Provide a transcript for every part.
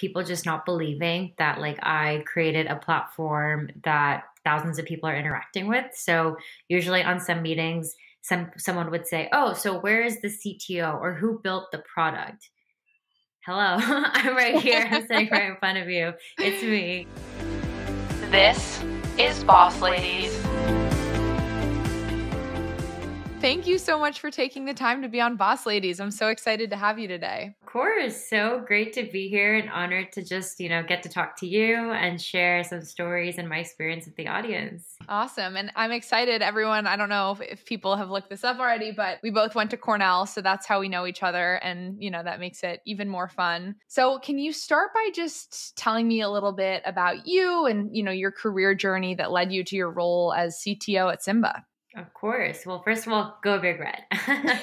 people just not believing that like I created a platform that thousands of people are interacting with. So usually on some meetings, some someone would say, "Oh, so where is the CTO or who built the product?" Hello, I'm right here. I'm sitting right in front of you. It's me. This is Boss Ladies. Thank you so much for taking the time to be on Boss Ladies. I'm so excited to have you today. Of course. So great to be here and honored to just, you know, get to talk to you and share some stories and my experience with the audience. Awesome. And I'm excited, everyone. I don't know if, if people have looked this up already, but we both went to Cornell. So that's how we know each other. And, you know, that makes it even more fun. So can you start by just telling me a little bit about you and, you know, your career journey that led you to your role as CTO at Symba? Of course. Well, first of all, go big red.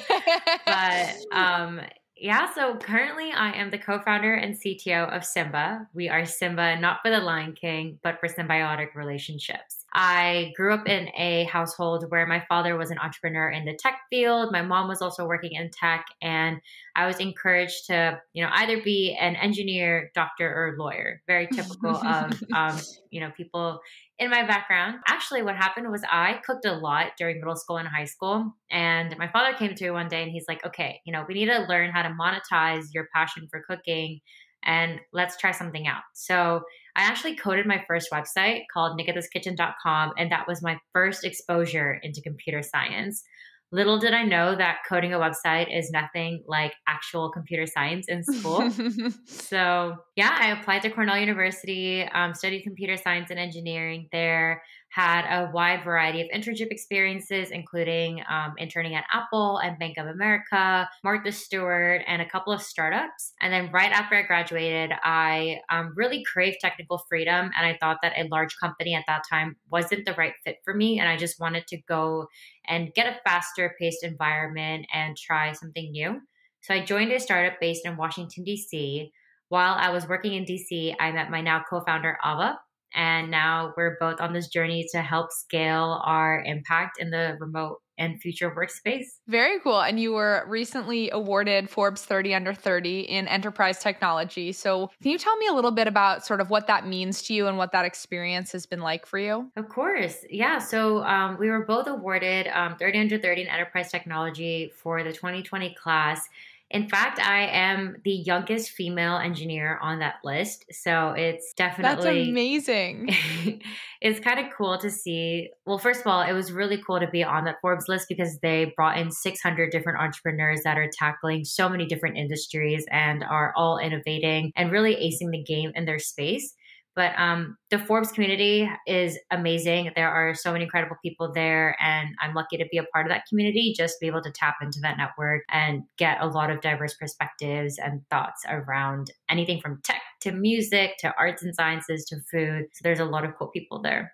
but um, yeah, so currently I am the co founder and CTO of Symba. We are Symba not for the Lion King, but for symbiotic relationships. I grew up in a household where my father was an entrepreneur in the tech field. My mom was also working in tech, and I was encouraged to, you know, either be an engineer, doctor, or lawyer. Very typical of, um, you know, people in my background. Actually, what happened was I cooked a lot during middle school and high school, and my father came to me one day and he's like, "Okay, you know, we need to learn how to monetize your passion for cooking." and let's try something out. So I actually coded my first website called nikitaskitchen.com, and that was my first exposure into computer science. Little did I know that coding a website is nothing like actual computer science in school. so, yeah, I applied to Cornell University, um, studied computer science and engineering there had a wide variety of internship experiences, including um, interning at Apple and Bank of America, Martha Stewart, and a couple of startups. And then right after I graduated, I um, really craved technical freedom. And I thought that a large company at that time wasn't the right fit for me. And I just wanted to go and get a faster paced environment and try something new. So I joined a startup based in Washington, D.C. While I was working in DC, I met my now co founder, Ava, and now we're both on this journey to help scale our impact in the remote and future workspace. Very cool. And you were recently awarded Forbes 30 under 30 in enterprise technology. So, can you tell me a little bit about sort of what that means to you and what that experience has been like for you? Of course. Yeah. So, um, we were both awarded um, 30 under 30 in enterprise technology for the 2020 class. In fact, I am the youngest female engineer on that list. So it's definitely That's amazing. it's kind of cool to see. Well, first of all, it was really cool to be on that Forbes list because they brought in 600 different entrepreneurs that are tackling so many different industries and are all innovating and really acing the game in their space. But um, the Forbes community is amazing. There are so many incredible people there, and I'm lucky to be a part of that community, just be able to tap into that network and get a lot of diverse perspectives and thoughts around anything from tech to music to arts and sciences to food. So there's a lot of cool people there.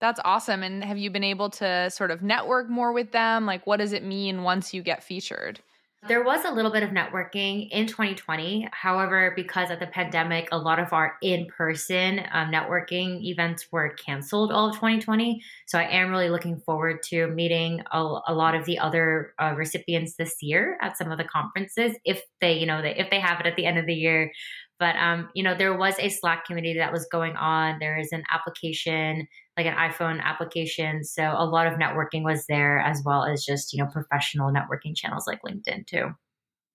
That's awesome. And have you been able to sort of network more with them? Like, what does it mean once you get featured? There was a little bit of networking in 2020. However, because of the pandemic, a lot of our in person um, networking events were canceled all of 2020. So I am really looking forward to meeting a, a lot of the other uh, recipients this year at some of the conferences if they, you know, they, if they have it at the end of the year. But um, you know, there was a Slack community that was going on. There is an application like an iPhone application. So a lot of networking was there as well as just, you know, professional networking channels like LinkedIn too.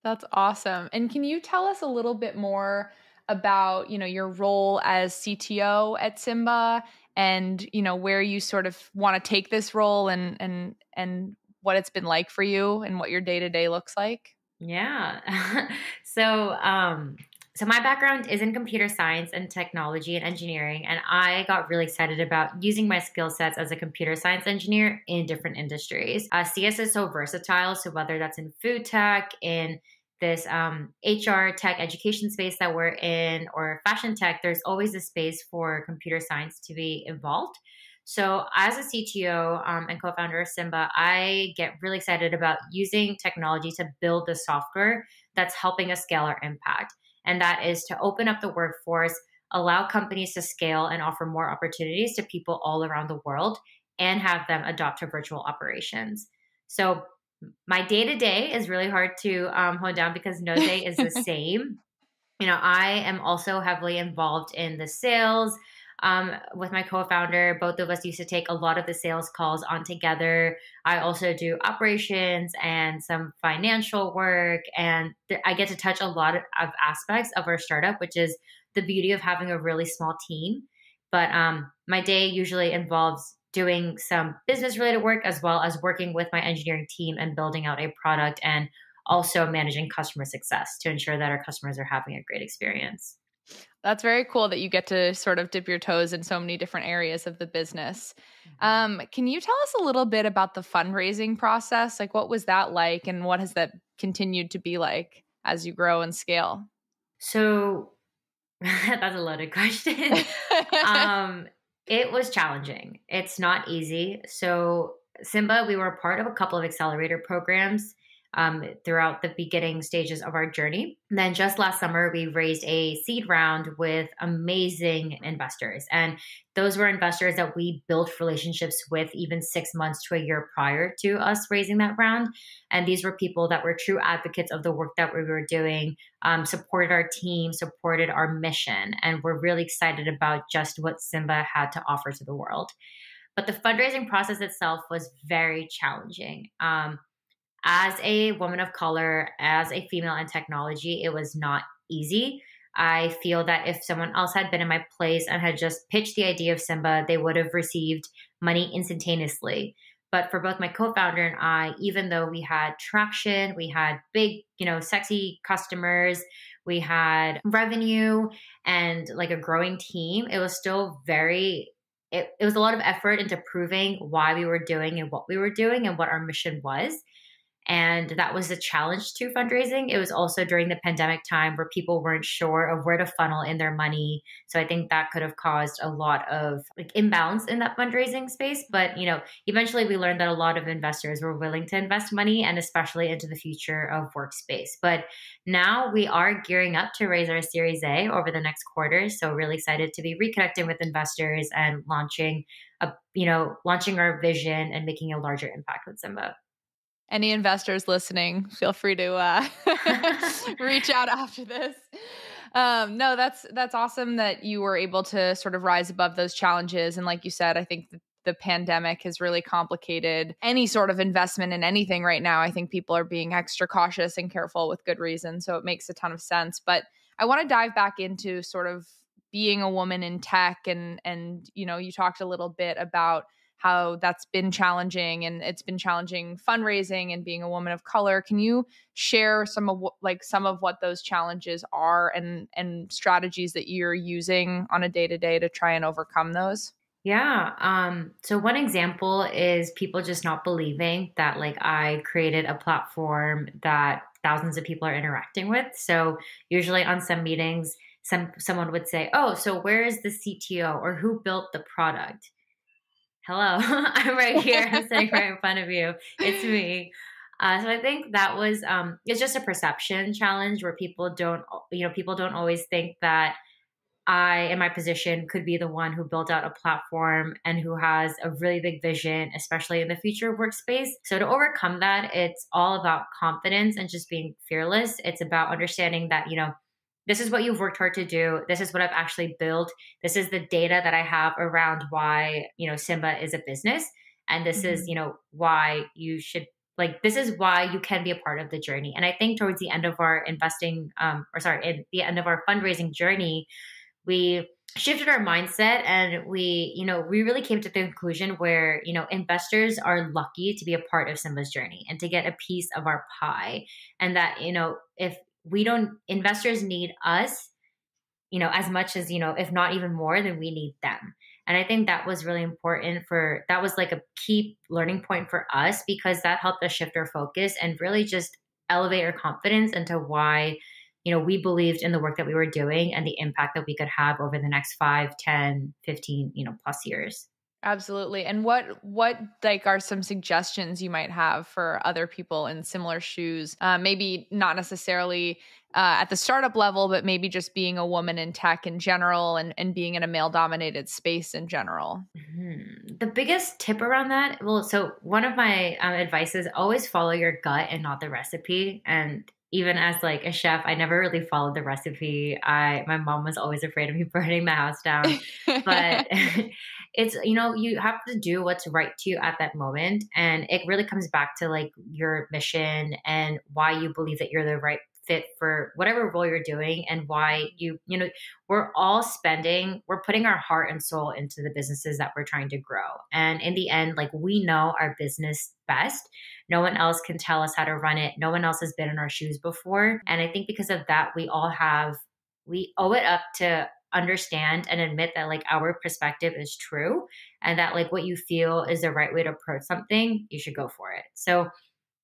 That's awesome. And can you tell us a little bit more about, you know, your role as CTO at Symba and, you know, where you sort of want to take this role and and and what it's been like for you and what your day-to-day looks like? Yeah. so, um so my background is in computer science and technology and engineering, and I got really excited about using my skill sets as a computer science engineer in different industries. Uh, CS is so versatile, so whether that's in food tech, in this um, HR tech education space that we're in, or fashion tech, there's always a space for computer science to be involved. So, as a CTO um, and co founder of Symba, I get really excited about using technology to build the software that's helping us scale our impact and that is to open up the workforce, allow companies to scale and offer more opportunities to people all around the world, and have them adopt to virtual operations. So, my day to day is really hard to um, hold down because no day is the same. you know, I am also heavily involved in the sales. Um, with my co-founder, both of us used to take a lot of the sales calls on together. I also do operations and some financial work, and th- I get to touch a lot of, aspects of our startup, which is the beauty of having a really small team. But um, my day usually involves doing some business related work as well as working with my engineering team and building out a product and also managing customer success to ensure that our customers are having a great experience. That's very cool that you get to sort of dip your toes in so many different areas of the business. Mm-hmm. Um, can you tell us a little bit about the fundraising process? Like, what was that like, and what has that continued to be like as you grow and scale? So, that's a loaded question. um, it was challenging. It's not easy. So, Symba, we were part of a couple of accelerator programs um, throughout the beginning stages of our journey. And then just last summer, we raised a seed round with amazing investors. And those were investors that we built relationships with even six months to a year prior to us raising that round. And these were people that were true advocates of the work that we were doing, um, supported our team, supported our mission, and were really excited about just what Symba had to offer to the world. But the fundraising process itself was very challenging. Um, as a woman of color, as a female in technology, it was not easy. I feel that if someone else had been in my place and had just pitched the idea of Symba, they would have received money instantaneously. But for both my co-founder and I, even though we had traction, we had big, you know, sexy customers, we had revenue and like a growing team, it was still very it, it was a lot of effort into proving why we were doing and what we were doing and what our mission was. And that was a challenge to fundraising. It was also during the pandemic time where people weren't sure of where to funnel in their money. So I think that could have caused a lot of like imbalance in that fundraising space. But, you know, eventually we learned that a lot of investors were willing to invest money and especially into the future of workspace. But now we are gearing up to raise our Series A over the next quarter. So really excited to be reconnecting with investors and launching a, you know, launching our vision and making a larger impact with Symba any investors listening, feel free to uh, reach out after this. Um, no, that's that's awesome that you were able to sort of rise above those challenges. And like you said, I think the pandemic has really complicated any sort of investment in anything right now. I think people are being extra cautious and careful with good reason. So it makes a ton of sense. But I want to dive back into sort of being a woman in tech and and you know, you talked a little bit about how that's been challenging and it's been challenging fundraising and being a woman of color can you share some of what, like some of what those challenges are and and strategies that you're using on a day to day to try and overcome those yeah. Um, so one example is people just not believing that like I created a platform that thousands of people are interacting with. So usually on some meetings, some someone would say, "Oh, so where is the CTO or who built the product?" Hello, I'm right here. I'm sitting right in front of you. It's me. Uh, so I think that was um, it's just a perception challenge where people don't you know people don't always think that I in my position could be the one who built out a platform and who has a really big vision, especially in the future workspace. So to overcome that, it's all about confidence and just being fearless. It's about understanding that you know this is what you've worked hard to do. This is what i've actually built. This is the data that i have around why you know Symba is a business. And this mm-hmm. is you know why you should like this is why you can be a part of the journey. And i think towards the end of our investing um or sorry at the end of our fundraising journey we shifted our mindset and we you know we really came to the conclusion where you know investors are lucky to be a part of Symba's journey and to get a piece of our pie. And that you know if we don't investors need us you know as much as you know if not even more than we need them. And i think that was really important for that was like a key learning point for us because that helped us shift our focus and really just elevate our confidence into why you know we believed in the work that we were doing and the impact that we could have over the next 5 10 15 you know plus years Absolutely. And what what like are some suggestions you might have for other people in similar shoes? Uh, maybe not necessarily uh, at the startup level, but maybe just being a woman in tech in general and, and being in a male dominated space in general. Mm-hmm. The biggest tip around that, well, so one of my um, advice is always follow your gut and not the recipe. And even as like a chef, I never really followed the recipe. I my mom was always afraid of me burning the house down. but it's you know, you have to do what's right to you at that moment and it really comes back to like your mission and why you believe that you're the right fit for whatever role you're doing and why you you know we're all spending we're putting our heart and soul into the businesses that we're trying to grow. And in the end like we know our business best. No one else can tell us how to run it. No one else has been in our shoes before. And i think because of that we all have we owe it up to understand and admit that like our perspective is true and that like what you feel is the right way to approach something you should go for it so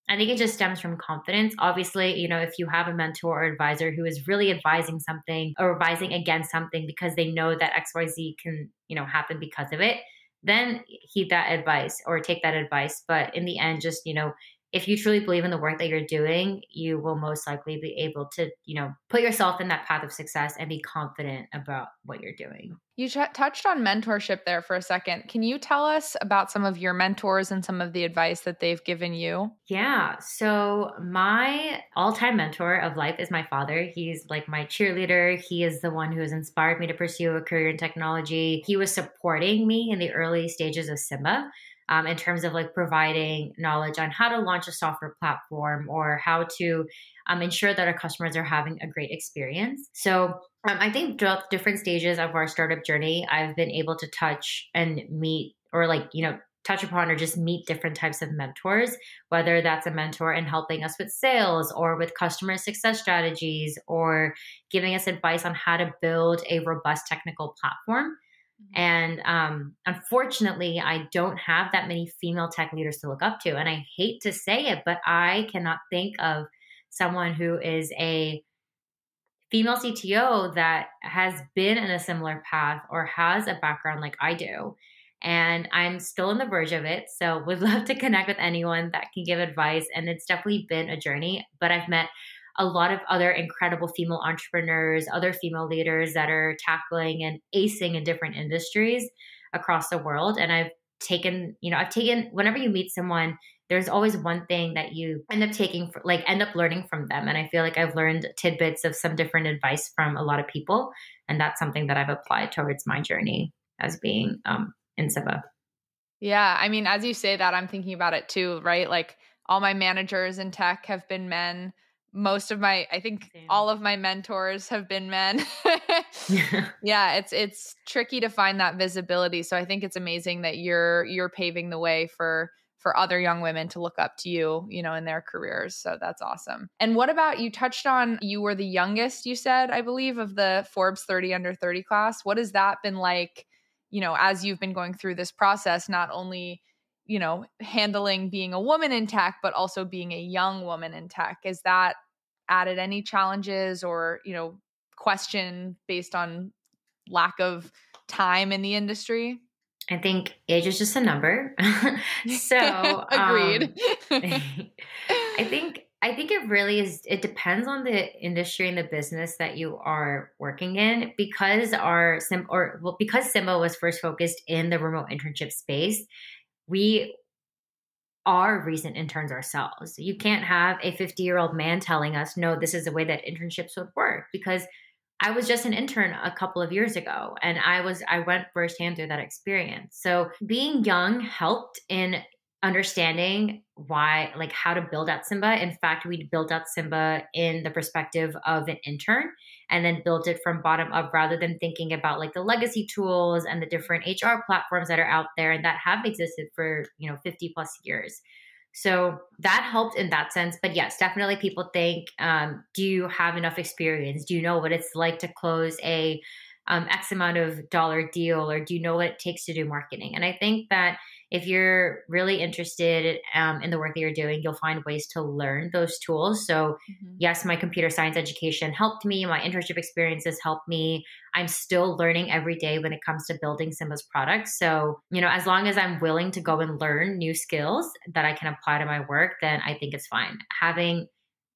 I think it just stems from confidence. Obviously, you know, if you have a mentor or advisor who is really advising something or advising against something because they know that XYZ can, you know, happen because of it, then heed that advice or take that advice. But in the end, just, you know, if you truly believe in the work that you're doing, you will most likely be able to, you know, put yourself in that path of success and be confident about what you're doing. You ch- touched on mentorship there for a second. Can you tell us about some of your mentors and some of the advice that they've given you? Yeah. So, my all time mentor of life is my father. He's like my cheerleader. He is the one who has inspired me to pursue a career in technology. He was supporting me in the early stages of Symba um, in terms of like providing knowledge on how to launch a software platform or how to um, ensure that our customers are having a great experience. So um, I think throughout different stages of our startup journey, I've been able to touch and meet or like, you know, touch upon or just meet different types of mentors, whether that's a mentor in helping us with sales or with customer success strategies or giving us advice on how to build a robust technical platform. Mm-hmm. And um, unfortunately, I don't have that many female tech leaders to look up to. And I hate to say it, but I cannot think of someone who is a female CTO that has been in a similar path or has a background like I do. And I'm still on the verge of it. So would love to connect with anyone that can give advice. And it's definitely been a journey, but I've met a lot of other incredible female entrepreneurs, other female leaders that are tackling and acing in different industries across the world. And I've taken, you know, I've taken, whenever you meet someone, there's always one thing that you end up taking, for, like, end up learning from them. And I feel like I've learned tidbits of some different advice from a lot of people. And that's something that I've applied towards my journey as being um, in Symba. Yeah. I mean, as you say that, I'm thinking about it too, right? Like, all my managers in tech have been men most of my i think all of my mentors have been men yeah. yeah it's it's tricky to find that visibility so i think it's amazing that you're you're paving the way for for other young women to look up to you you know in their careers so that's awesome and what about you touched on you were the youngest you said i believe of the forbes 30 under 30 class what has that been like you know as you've been going through this process not only you know, handling being a woman in tech, but also being a young woman in tech. Is that added any challenges or, you know, question based on lack of time in the industry? I think age is just a number. so agreed. Um, I think I think it really is it depends on the industry and the business that you are working in because our sim or well because Symba was first focused in the remote internship space we are recent interns ourselves. You can't have a 50 year old man telling us, no, this is the way that internships would work because I was just an intern a couple of years ago and I was, I went firsthand through that experience. So being young helped in understanding why like how to build out Symba. In fact we built out Symba in the perspective of an intern and then built it from bottom up rather than thinking about like the legacy tools and the different hr platforms that are out there and that have existed for you know 50 plus years. So that helped in that sense. But yes definitely people think um, do you have enough experience? Do you know what it's like to close a um, X amount of dollar deal, or do you know what it takes to do marketing? And I think that if you're really interested um, in the work that you're doing, you'll find ways to learn those tools. So, mm-hmm. yes, my computer science education helped me. My internship experiences helped me. I'm still learning every day when it comes to building Symba's products. So, you know, as long as I'm willing to go and learn new skills that I can apply to my work, then I think it's fine. Having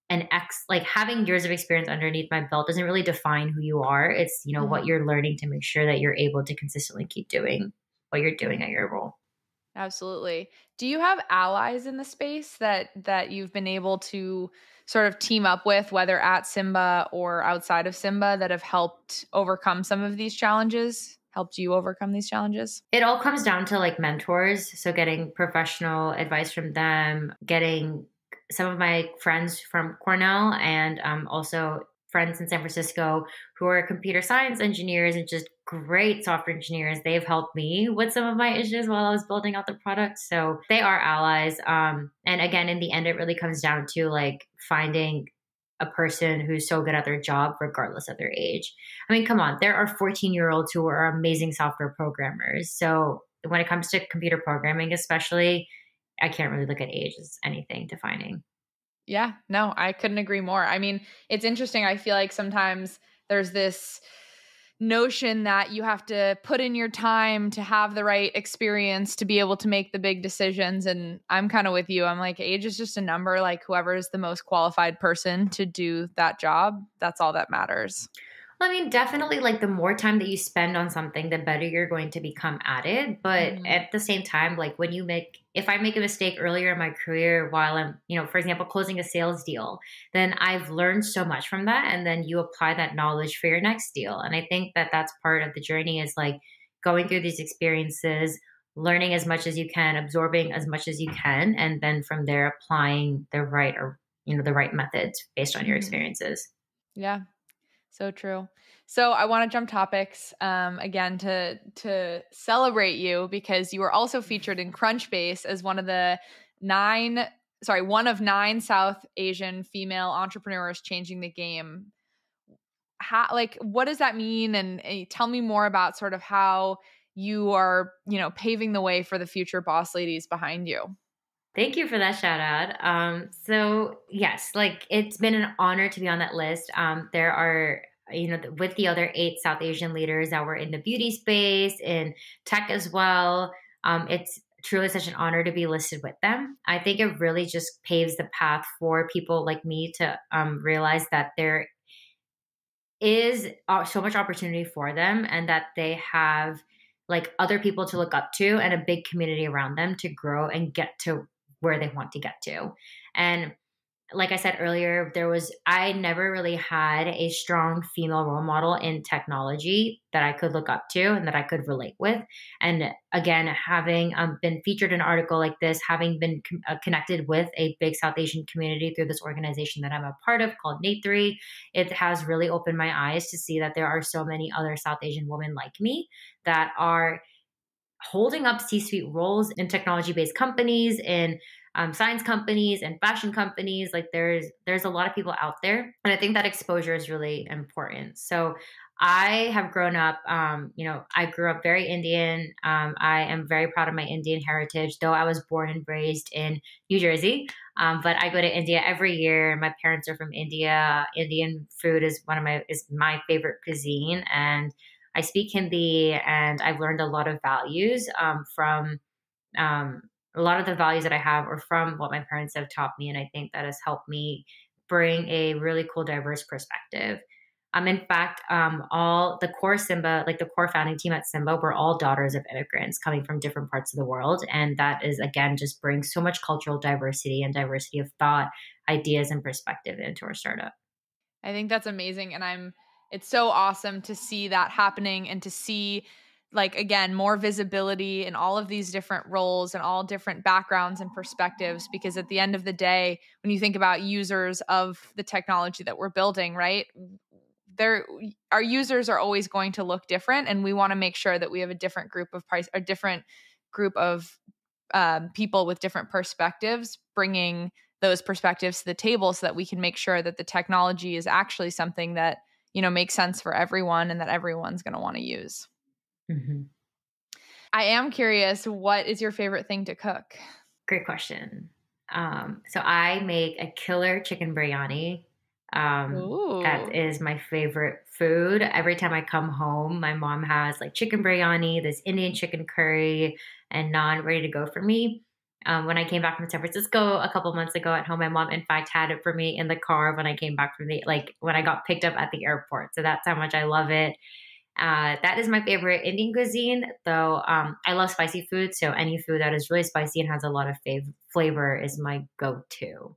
an ex like having years of experience underneath my belt doesn't really define who you are it's you know mm-hmm. what you're learning to make sure that you're able to consistently keep doing what you're doing at your role Absolutely. Do you have allies in the space that that you've been able to sort of team up with whether at Symba or outside of Symba that have helped overcome some of these challenges? Helped you overcome these challenges? It all comes down to like mentors, so getting professional advice from them, getting some of my friends from Cornell and um, also friends in San Francisco who are computer science engineers and just great software engineers. They've helped me with some of my issues while I was building out the product. So they are allies. Um, and again, in the end, it really comes down to like finding a person who's so good at their job, regardless of their age. I mean, come on, there are 14 year olds who are amazing software programmers. So when it comes to computer programming, especially, I can't really look at age as anything defining. Yeah, no, I couldn't agree more. I mean, it's interesting. I feel like sometimes there's this notion that you have to put in your time to have the right experience to be able to make the big decisions and I'm kind of with you. I'm like age is just a number like whoever is the most qualified person to do that job, that's all that matters. I mean, definitely like the more time that you spend on something, the better you're going to become at it. But mm-hmm. at the same time, like when you make, if I make a mistake earlier in my career while I'm, you know, for example, closing a sales deal, then I've learned so much from that. And then you apply that knowledge for your next deal. And I think that that's part of the journey is like going through these experiences, learning as much as you can, absorbing as much as you can, and then from there applying the right or, you know, the right methods based on your mm-hmm. experiences. Yeah, so true. So I want to jump topics um, again to to celebrate you because you were also featured in Crunchbase as one of the nine, sorry, one of nine South Asian female entrepreneurs changing the game. How, like, what does that mean? And, and tell me more about sort of how you are, you know, paving the way for the future boss ladies behind you. Thank you for that shout out. Um, so yes, like it's been an honor to be on that list. Um, there are you know with the other eight South Asian leaders that were in the beauty space in tech as well. Um, it's truly such an honor to be listed with them. I think it really just paves the path for people like me to um, realize that there is uh, so much opportunity for them and that they have like other people to look up to and a big community around them to grow and get to where they want to get to. And like I said earlier, there was, I never really had a strong female role model in technology that I could look up to and that I could relate with. And again, having um, been featured in an article like this, having been com- uh, connected with a big South Asian community through this organization that I'm a part of called Neythri, it has really opened my eyes to see that there are so many other South Asian women like me that are holding up C suite roles in technology based companies, in um, science companies and fashion companies. Like there's there's a lot of people out there, and I think that exposure is really important. So I have grown up, um, you know, I grew up very Indian. Um, I am very proud of my Indian heritage, though I was born and raised in New Jersey. Um, but I go to India every year. My parents are from India. Indian food is one of my is my favorite cuisine, and I speak Hindi, and I've learned a lot of values um, from um, a lot of the values that I have are from what my parents have taught me. And I think that has helped me bring a really cool, diverse perspective. Um, in fact, um, all the core Symba, like the core founding team at Symba, were all daughters of immigrants coming from different parts of the world. And that is, again, just brings so much cultural diversity and diversity of thought, ideas, and perspective into our startup. I think that's amazing. And I'm, it's so awesome to see that happening and to see like again more visibility in all of these different roles and all different backgrounds and perspectives because at the end of the day when you think about users of the technology that we're building right there our users are always going to look different and we want to make sure that we have a different group of price a different group of um, people with different perspectives bringing those perspectives to the table so that we can make sure that the technology is actually something that you know makes sense for everyone and that everyone's going to want to use Mm-hmm. I am curious, what is your favorite thing to cook? Great question. Um, so I make a killer chicken biryani. Um, that is my favorite food. Every time I come home, my mom has like chicken biryani, this Indian chicken curry, and naan ready to go for me. Um, when I came back from San Francisco a couple months ago at home, my mom, in fact, had it for me in the car when I came back from the like when I got picked up at the airport. So that's how much I love it. Uh, that is my favorite Indian cuisine, though um, I love spicy food. So any food that is really spicy and has a lot of fav- flavor is my go to.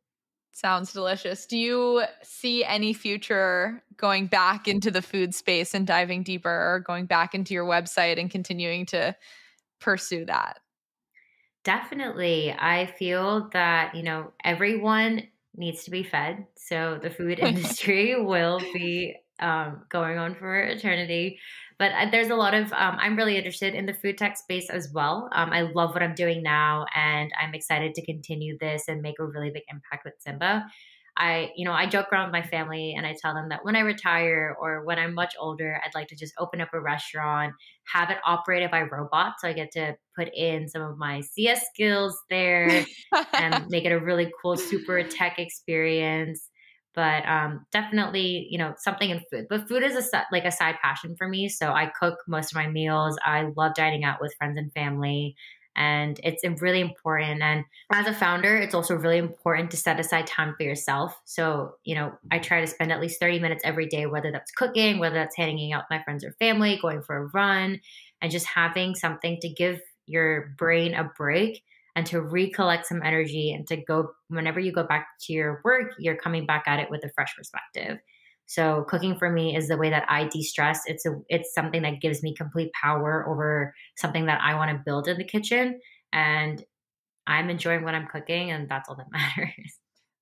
Sounds delicious. Do you see any future going back into the food space and diving deeper or going back into your website and continuing to pursue that? Definitely. I feel that, you know, everyone needs to be fed. So the food industry will be um, going on for eternity. But uh, there's a lot of, um, I'm really interested in the food tech space as well. Um, I love what I'm doing now, and I'm excited to continue this and make a really big impact with Symba. I, you know, I joke around with my family and I tell them that when I retire or when I'm much older, I'd like to just open up a restaurant, have it operated by robots. So I get to put in some of my CS skills there and make it a really cool, super tech experience. But um, definitely you know something in food but food is a like a side passion for me. So i cook most of my meals. I love dining out with friends and family and it's really important and as a founder it's also really important to set aside time for yourself so you know i try to spend at least 30 minutes every day whether that's cooking whether that's hanging out with my friends or family going for a run and just having something to give your brain a break and to recollect some energy and to go whenever you go back to your work, you're coming back at it with a fresh perspective. So cooking for me is the way that I de-stress. It's a it's something that gives me complete power over something that I want to build in the kitchen and I'm enjoying what I'm cooking and that's all that matters.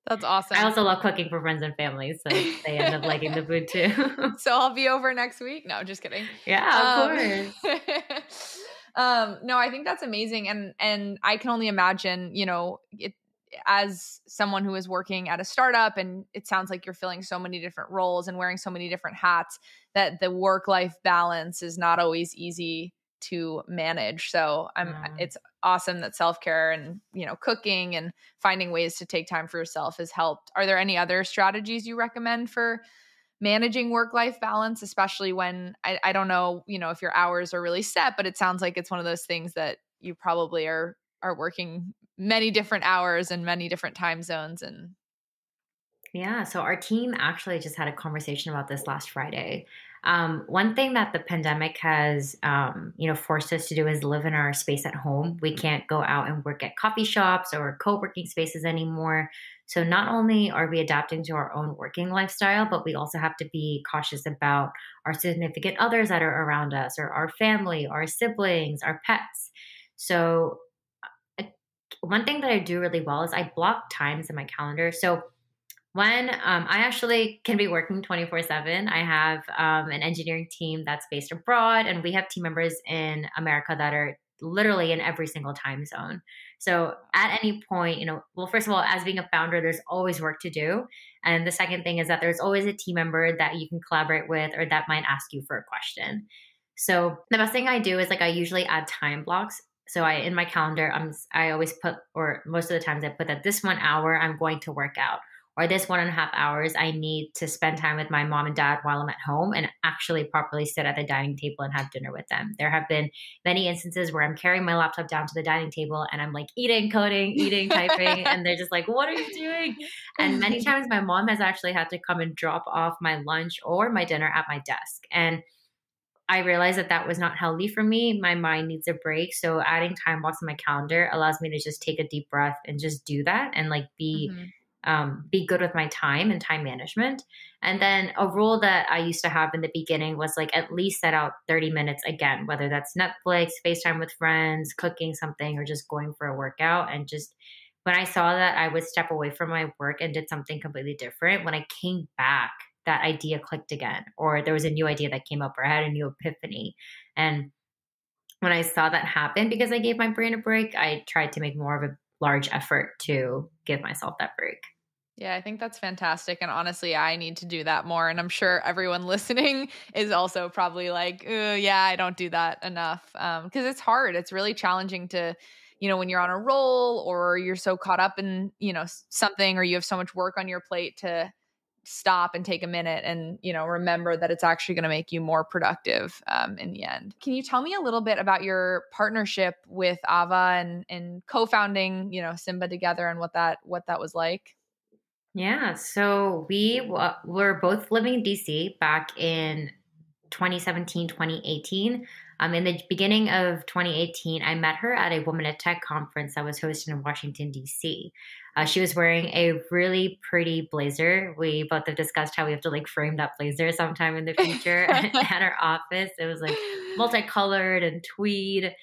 That's awesome. I also love cooking for friends and family, so they end up liking the food too. so I'll be over next week. No, just kidding. Yeah, of um, course. um no i think that's amazing and and i can only imagine you know it as someone who is working at a startup and it sounds like you're filling so many different roles and wearing so many different hats that the work life balance is not always easy to manage so i'm mm. it's awesome that self-care and you know cooking and finding ways to take time for yourself has helped are there any other strategies you recommend for managing work life balance, especially when I, I don't know, you know, if your hours are really set, but it sounds like it's one of those things that you probably are are working many different hours and many different time zones and yeah so our team actually just had a conversation about this last friday. Um, one thing that the pandemic has um, you know forced us to do is live in our space at home. We can't go out and work at coffee shops or co-working spaces anymore. So not only are we adapting to our own working lifestyle, but we also have to be cautious about our significant others that are around us, or our family, our siblings, our pets. So one thing that I do really well is I block times in my calendar. So when um, I actually can be working 24 7, I have um, an engineering team that's based abroad, and we have team members in America that are literally in every single time zone. So at any point, you know, well, first of all, as being a founder, there's always work to do. And the second thing is that there's always a team member that you can collaborate with or that might ask you for a question. So the best thing I do is like I usually add time blocks. So I in my calendar, I'm I always put or most of the times I put that this one hour I'm going to work out or this one and a half hours I need to spend time with my mom and dad while I'm at home and actually properly sit at the dining table and have dinner with them. There have been many instances where I'm carrying my laptop down to the dining table and I'm like eating, coding, eating, typing, and they're just like, What are you doing? And many times my mom has actually had to come and drop off my lunch or my dinner at my desk. And I realized that that was not healthy for me. My mind needs a break. So adding time blocks in my calendar allows me to just take a deep breath and just do that and like be mm-hmm um, be good with my time and time management. And then a rule that I used to have in the beginning was like at least set out 30 minutes again, whether that's Netflix, FaceTime with friends, cooking something, or just going for a workout. And just when I saw that I would step away from my work and did something completely different, when I came back, that idea clicked again, or there was a new idea that came up, or I had a new epiphany. And when I saw that happen, because I gave my brain a break, I tried to make more of a large effort to give myself that break. Yeah, I think that's fantastic. And honestly, I need to do that more. And I'm sure everyone listening is also probably like, yeah, I don't do that enough. Because um, it's hard. It's really challenging to, you know, when you're on a roll or you're so caught up in, you know, something or you have so much work on your plate to stop and take a minute and, you know, remember that it's actually going to make you more productive um, in the end. Can you tell me a little bit about your partnership with Ava and, and co-founding, you know, Symba together and what that, what that was like? Yeah, so we were both living in DC back in 2017, 2018. Um, in the beginning of 2018, I met her at a Woman at Tech conference that was hosted in Washington, D.C. Uh, she was wearing a really pretty blazer. We both have discussed how we have to like frame that blazer sometime in the future at our office. It was like multicolored and tweed.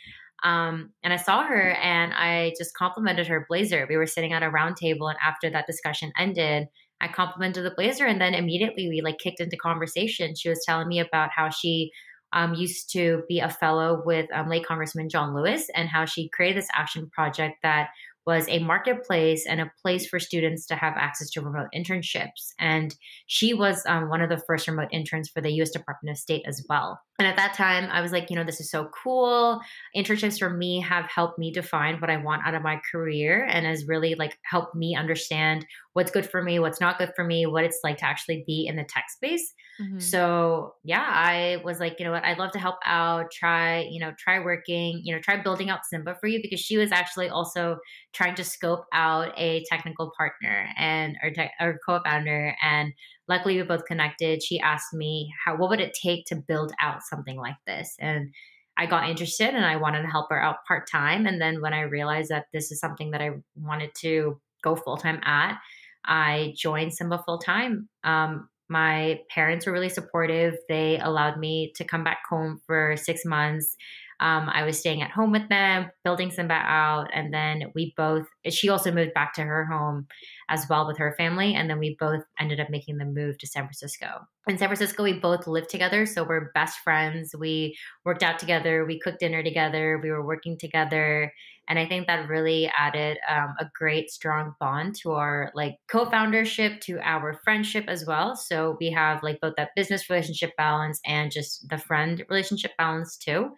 Um, and I saw her and I just complimented her blazer. We were sitting at a round table, and after that discussion ended, I complimented the blazer, and then immediately we like kicked into conversation. She was telling me about how she um, used to be a fellow with um, late Congressman John Lewis and how she created this action project that was a marketplace and a place for students to have access to remote internships. And she was um, one of the first remote interns for the US Department of State as well. And at that time, I was like, you know, this is so cool. Internships for me have helped me define what I want out of my career and has really like helped me understand what's good for me, what's not good for me, what it's like to actually be in the tech space. Mm-hmm. So yeah, I was like, you know what, I'd love to help out, try, you know, try working, you know, try building out Symba for you because she was actually also trying to scope out a technical partner and our, or co-founder. And luckily we both connected. She asked me how what would it take to build out something like this? And I got interested and I wanted to help her out part time. And then when I realized that this is something that I wanted to go full time at, I joined Symba full time. Um, my parents were really supportive. They allowed me to come back home for six months. Um, I was staying at home with them, building Symba out, and then we both. She also moved back to her home as well with her family, and then we both ended up making the move to San Francisco. In San Francisco, we both lived together, so we're best friends. We worked out together, we cooked dinner together, we were working together, and I think that really added um, a great strong bond to our like co-foundership, to our friendship as well. So we have like both that business relationship balance and just the friend relationship balance too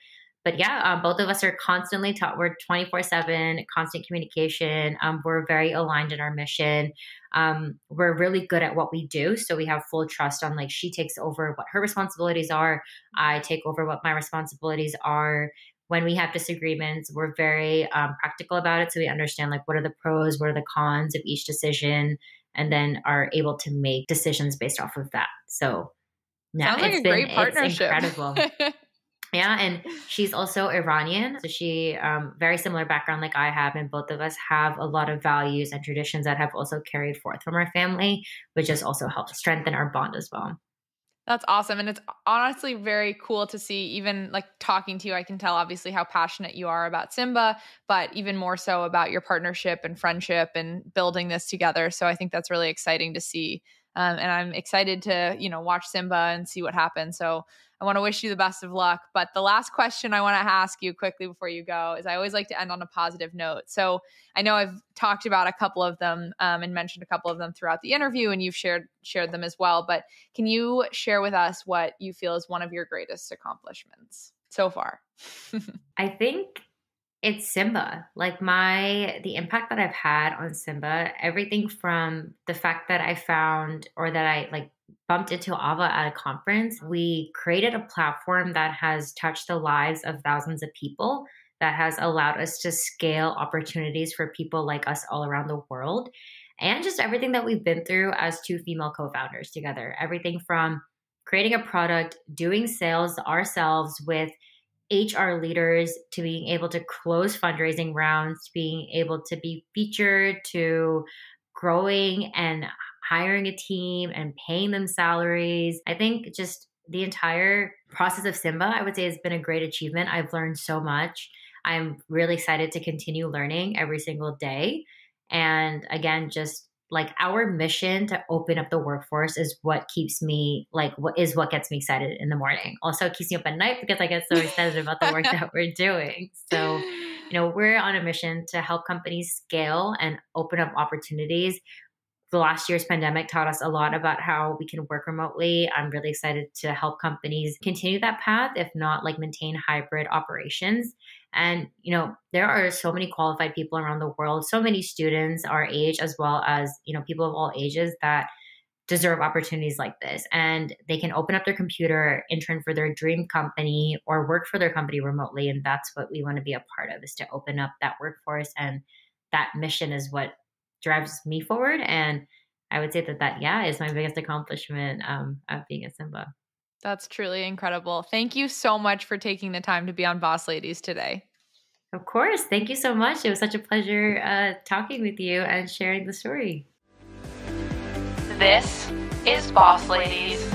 but yeah, um, both of us are constantly taught. We're 24 7, constant communication. Um, we're very aligned in our mission. Um, we're really good at what we do. So we have full trust on like she takes over what her responsibilities are. I take over what my responsibilities are. When we have disagreements, we're very um, practical about it. So we understand like what are the pros, what are the cons of each decision, and then are able to make decisions based off of that. So yeah, Sounds like a been, great partnership. incredible. Yeah, and she's also Iranian. So she um very similar background like I have, and both of us have a lot of values and traditions that have also carried forth from our family, which has also helped strengthen our bond as well. That's awesome. And it's honestly very cool to see, even like talking to you, I can tell obviously how passionate you are about Symba, but even more so about your partnership and friendship and building this together. So I think that's really exciting to see. Um, and I'm excited to, you know, watch Symba and see what happens. So I want to wish you the best of luck. But the last question I want to ask you quickly before you go is I always like to end on a positive note. So I know I've talked about a couple of them um, and mentioned a couple of them throughout the interview, and you've shared shared them as well. But can you share with us what you feel is one of your greatest accomplishments so far? I think it's Symba. Like my the impact that I've had on Symba, everything from the fact that I found or that I like bumped into Ava at a conference. We created a platform that has touched the lives of thousands of people, that has allowed us to scale opportunities for people like us all around the world, and just everything that we've been through as two female co founders together. Everything from creating a product, doing sales ourselves with HR leaders to being able to close fundraising rounds, to being able to be featured, to growing and hiring a team and paying them salaries. I think just the entire process of Symba, I would say, has been a great achievement. I've learned so much. I'm really excited to continue learning every single day. And again, just like our mission to open up the workforce is what keeps me like what is what gets me excited in the morning. Also keeps me up at night because I get so excited about the work that we're doing. So, you know, we're on a mission to help companies scale and open up opportunities the last year's pandemic taught us a lot about how we can work remotely. I'm really excited to help companies continue that path, if not like maintain hybrid operations. And, you know, there are so many qualified people around the world, so many students our age, as well as, you know, people of all ages that deserve opportunities like this. And they can open up their computer, intern for their dream company, or work for their company remotely. And that's what we want to be a part of is to open up that workforce. And that mission is what drives me forward. And I would say that that, yeah, is my biggest accomplishment um, of being a Symba. That's truly incredible. Thank you so much for taking the time to be on Boss Ladies today. Of course. Thank you so much. It was such a pleasure uh, talking with you and sharing the story. This is Boss Ladies.